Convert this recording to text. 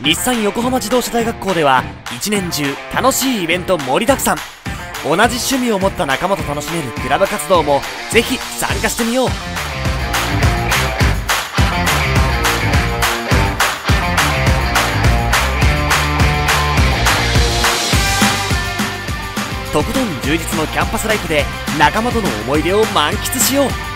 日産横浜自動車大学校では一年中楽しいイベント盛りだくさん。同じ趣味を持った仲間と楽しめるクラブ活動もぜひ参加してみよう。とことん充実のキャンパスライフで仲間との思い出を満喫しよう。